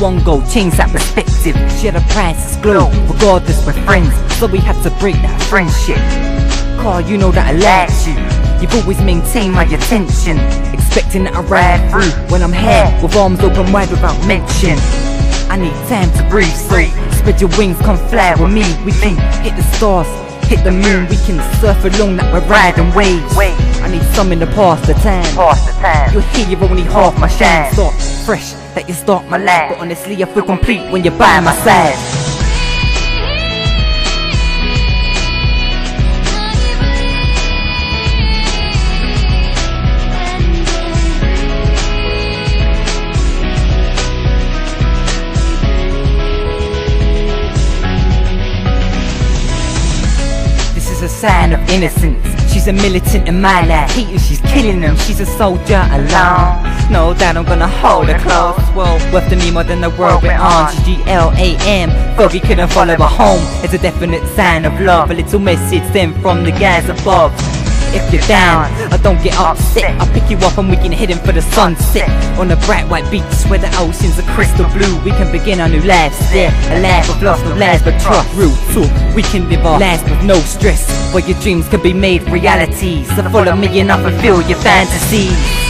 one goal, change that perspective. Share the prices glow, regardless we're friends. So we had to break that friendship. Car, you know that I like you. You've always maintained my attention, expecting that I ride through when I'm here with arms open wide without mention. I need time to breathe, so spread your wings, come fly with me. We can hit the stars, hit the moon. We can surf along that we're riding waves. I need some in the past the time. Pass the time. You're here, you're only half my shine. Start fresh, that you start my life. But honestly, I feel complete when you're by my side. Sign of innocence. She's a militant in my life. Haters, she's killing them. She's a soldier alone. No doubt I'm gonna hold her close. Well, worth to me more than the world we're on. She's G-L-A-M. Foggy couldn't follow her home. It's a definite sign of love. A little message sent from the guys above. If you're down, I don't get upset. I'll pick you up and we can head in for the sunset. On a bright white beach where the oceans are crystal blue. We can begin our new lives there. A life of lost no lies but trust. Real talk. We can live our lives with no stress. Where your dreams can be made reality. So follow me and I'll fulfill your fantasies.